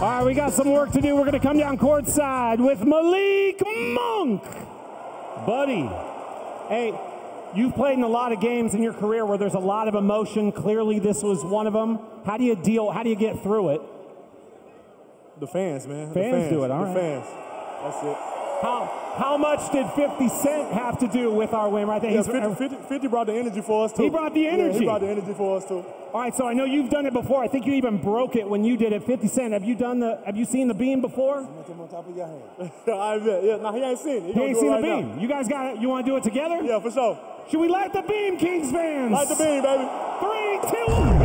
All right, we got some work to do. We're going to come down courtside with Malik Monk. Buddy, hey, you've played in a lot of games in your career where there's a lot of emotion. Clearly, this was one of them. How do you deal? How do you get through it? The fans, man. The Fans do it, all the right. fans. That's it. How how much did 50 Cent have to do with our win right there? Yeah, He's- 50, 50, 50 brought the energy for us, too. He brought the Yeah, energy. he brought the energy for us, too. All right, so I know you've done it before. I think you even broke it when you did it. 50 Cent. Have you done the? Have you seen the beam before? on top of your hand. I bet. Yeah, no, he ain't seen it. He, He ain't do seen it the right beam. now. You guys got it. You want to do it together? Yeah, for sure. Should we light the beam, Kings fans? Light the beam, baby. Three, two, one.